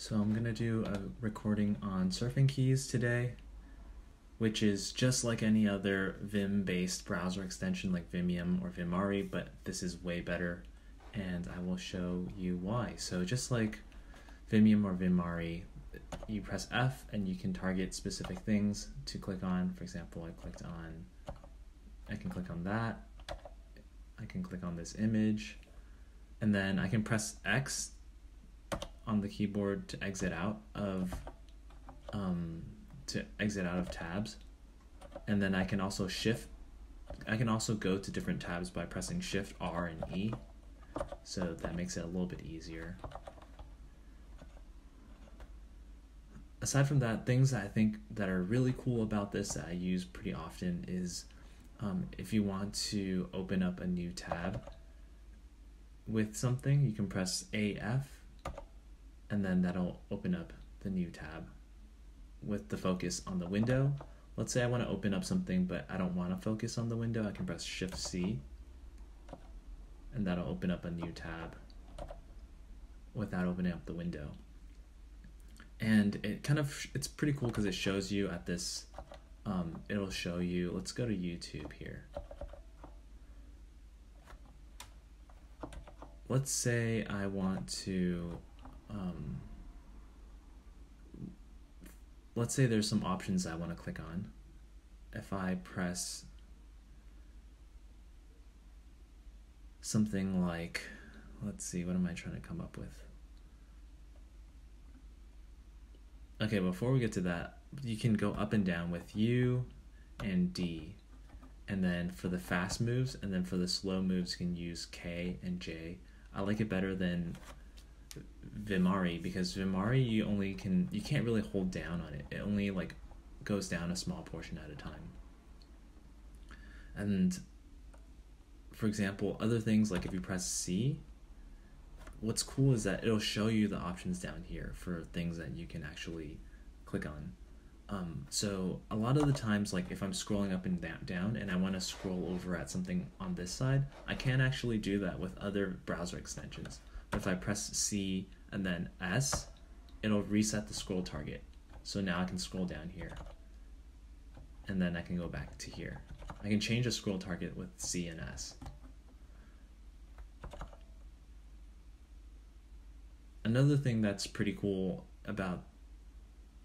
So I'm gonna do a recording on surfing keys today, which is just like any other Vim-based browser extension like Vimium or Vimari, but this is way better, and I will show you why. So just like Vimium or Vimari, you press F and you can target specific things to click on. For example, I clicked on, I can click on that. I can click on this image, and then I can press X on the keyboard to exit out of um, to exit out of tabs. And then I can also shift I can also go to different tabs by pressing shift R and E. So that makes it a little bit easier. Aside from that things that I think that are really cool about this that I use pretty often is um, if you want to open up a new tab with something you can press AF and then that'll open up the new tab with the focus on the window. Let's say I want to open up something, but I don't want to focus on the window. I can press Shift C, and that'll open up a new tab without opening up the window. And it kind of it's pretty cool because it shows you at this. Um, it'll show you. Let's go to YouTube here. Let's say I want to um, let's say there's some options I want to click on. If I press something like, let's see, what am I trying to come up with? Okay, before we get to that, you can go up and down with U and D. And then for the fast moves, and then for the slow moves, you can use K and J. I like it better than Vimari because Vimari you only can you can't really hold down on it. It only like goes down a small portion at a time. And for example, other things like if you press C, what's cool is that it'll show you the options down here for things that you can actually click on. Um, so a lot of the times, like if I'm scrolling up and down and I want to scroll over at something on this side, I can't actually do that with other browser extensions. If I press C and then S, it'll reset the scroll target. So now I can scroll down here. And then I can go back to here. I can change the scroll target with C and S. Another thing that's pretty cool about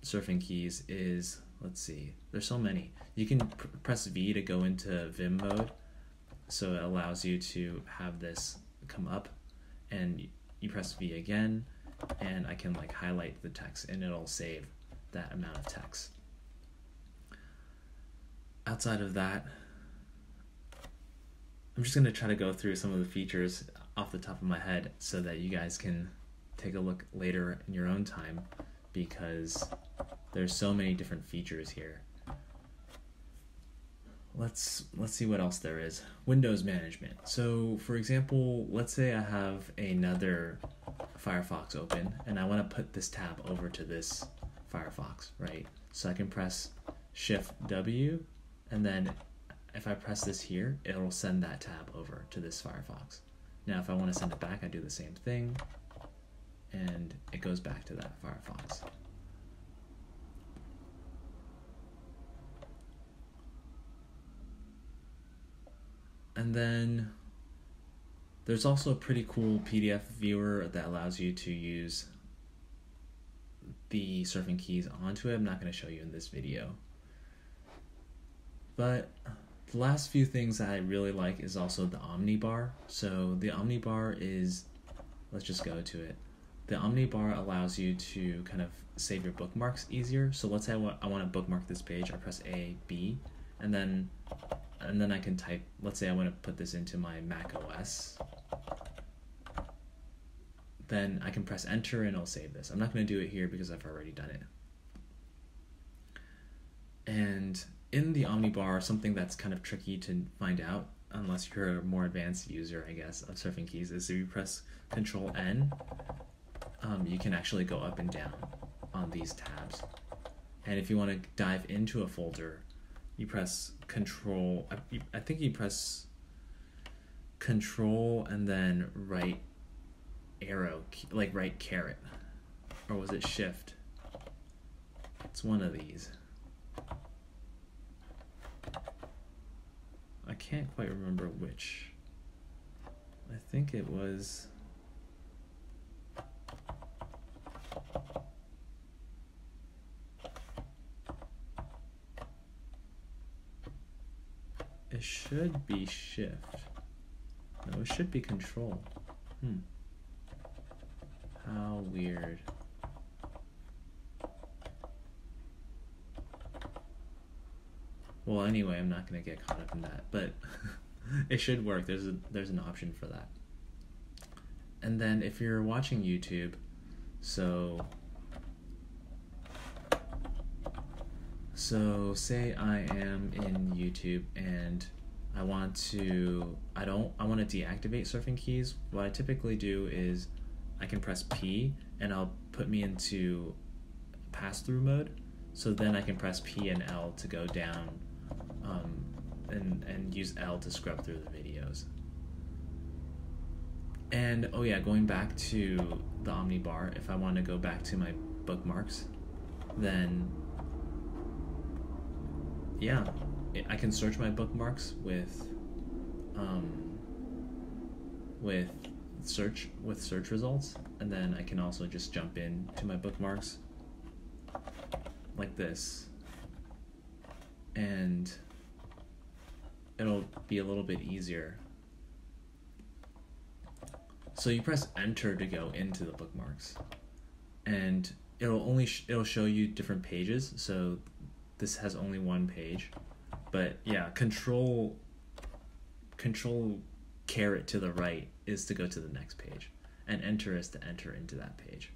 surfing keys is, let's see, there's so many. You can pr press V to go into Vim mode. So it allows you to have this come up and you press V again and I can like highlight the text and it'll save that amount of text. Outside of that, I'm just going to try to go through some of the features off the top of my head so that you guys can take a look later in your own time because there's so many different features here let's let's see what else there is. Windows management. So for example, let's say I have another Firefox open and I want to put this tab over to this Firefox, right? So I can press Shift W and then if I press this here, it'll send that tab over to this Firefox. Now if I want to send it back, I do the same thing and it goes back to that Firefox. And then there's also a pretty cool PDF viewer that allows you to use the surfing keys onto it. I'm not going to show you in this video. But the last few things that I really like is also the Omnibar. So the Omnibar is, let's just go to it. The Omnibar allows you to kind of save your bookmarks easier. So let's say I want, I want to bookmark this page. I press A, B, and then and then I can type, let's say I want to put this into my Mac OS. Then I can press enter and it'll save this. I'm not going to do it here because I've already done it. And in the Omnibar, something that's kind of tricky to find out, unless you're a more advanced user, I guess, of surfing keys, is if you press Control N, um, you can actually go up and down on these tabs. And if you want to dive into a folder, you press control I, I think you press control and then right arrow like right caret or was it shift? It's one of these. I can't quite remember which. I think it was. It should be shift. No, it should be control. Hmm. How weird. Well, anyway, I'm not gonna get caught up in that, but it should work. There's a there's an option for that. And then if you're watching YouTube, so so say I am in YouTube and I want to I don't I want to deactivate surfing keys. What I typically do is I can press P and I'll put me into pass through mode. So then I can press P and L to go down um, and, and use L to scrub through the videos. And oh yeah, going back to the Omnibar, if I want to go back to my bookmarks, then yeah, I can search my bookmarks with um, with search with search results, and then I can also just jump in to my bookmarks like this, and it'll be a little bit easier. So you press enter to go into the bookmarks, and it'll only sh- it'll show you different pages. So this has only one page, but yeah, control control caret to the right is to go to the next page, and enter is to enter into that page.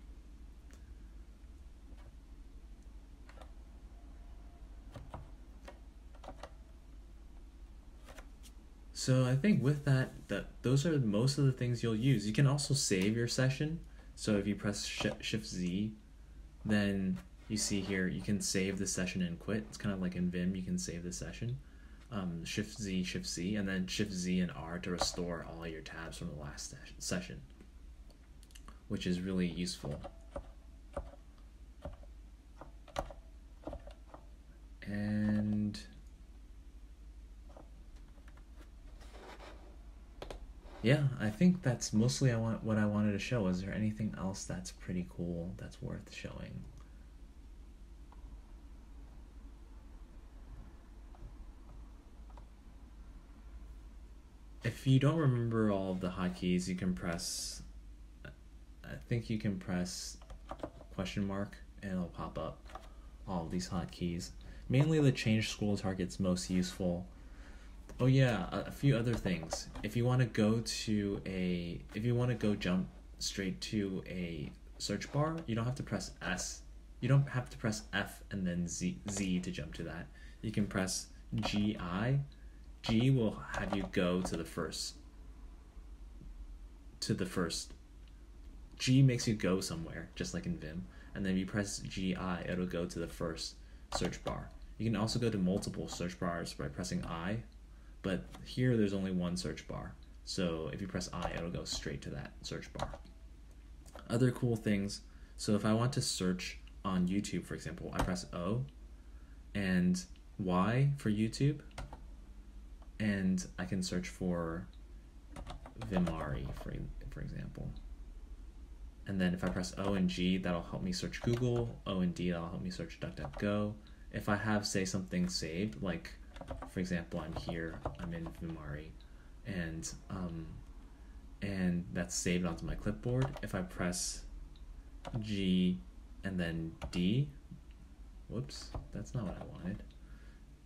So I think with that, that those are most of the things you'll use. You can also save your session. So if you press sh- Shift Z, then you see here you can save the session and quit. It's kind of like in Vim, you can save the session. Um, shift Z, Shift Z, and then Shift Z and R to restore all your tabs from the last session, which is really useful. And yeah, I think that's mostly I want what I wanted to show. Is there anything else that's pretty cool that's worth showing? If you don't remember all of the hotkeys, you can press. I think you can press question mark and it'll pop up all of these hotkeys. Mainly the change scroll target's most useful Oh yeah, a, a few other things. If you want to go to a, if you want to go jump straight to a search bar, you don't have to press S. You don't have to press F and then Z, Z to jump to that. You can press G I. G will have you go to the first. To the first. G makes you go somewhere, just like in Vim. And then if you press GI, it'll go to the first search bar. You can also go to multiple search bars by pressing I but here there's only one search bar. So if you press I, it'll go straight to that search bar. Other cool things. So if I want to search on YouTube, for example, I press O and Y for YouTube, and I can search for Vimari, for, for example. And then if I press O and G, that'll help me search Google. O and D, that'll help me search DuckDuckGo. If I have, say, something saved, like for example, I'm here, I'm in Vimari, and um, and that's saved onto my clipboard. If I press G and then D, whoops, that's not what I wanted.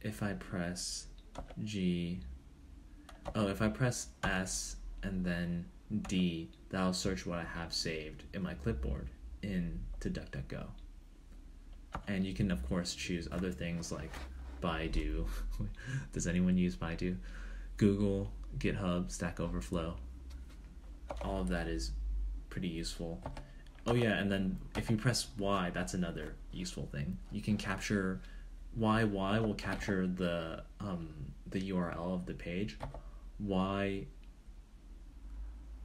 If I press G, oh, if I press S and then D, that'll search what I have saved in my clipboard in to DuckDuckGo. And you can of course choose other things like Baidu. Does anyone use Baidu? Google, GitHub, Stack Overflow. All of that is pretty useful. Oh yeah, and then if you press Y, that's another useful thing. You can capture Y Y will capture the um the URL of the page. Y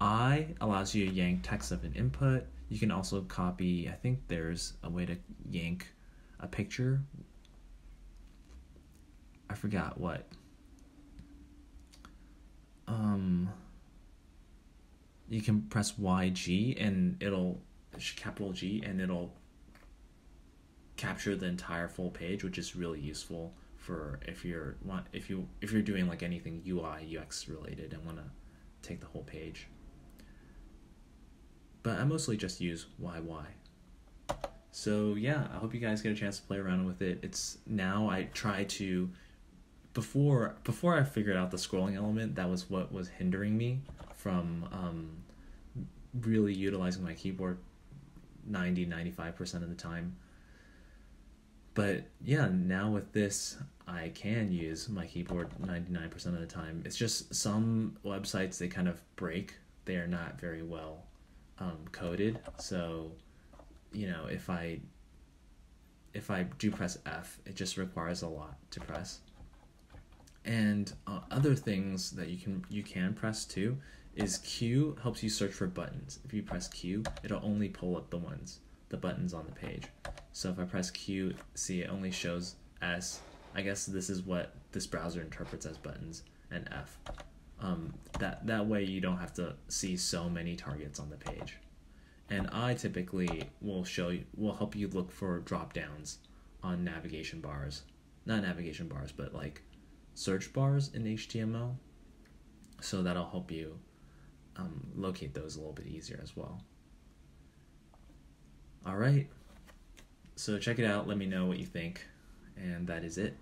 I allows you to yank text of an input. You can also copy, I think there's a way to yank a picture. I forgot what. Um, you can press YG and it'll capital G and it'll capture the entire full page, which is really useful for if you're want if you if you're doing like anything UI UX related and want to take the whole page. But I mostly just use YY. So yeah, I hope you guys get a chance to play around with it. It's now I try to before before I figured out the scrolling element, that was what was hindering me from um, really utilizing my keyboard 90 95% of the time but yeah now with this i can use my keyboard 99% of the time. It's just some websites they kind of break. They are not very well um, coded. So you know if i if i do press f it just requires a lot to press. And uh, other things that you can you can press too is q helps you search for buttons. If you press q it'll only pull up the ones the buttons on the page. So if I press Q, see it only shows S. I guess this is what this browser interprets as buttons and F. Um, that that way you don't have to see so many targets on the page. And I typically will show you will help you look for drop downs on navigation bars, not navigation bars, but like search bars in HTML. So that'll help you um, locate those a little bit easier as well. All right. So check it out. Let me know what you think. And that is it.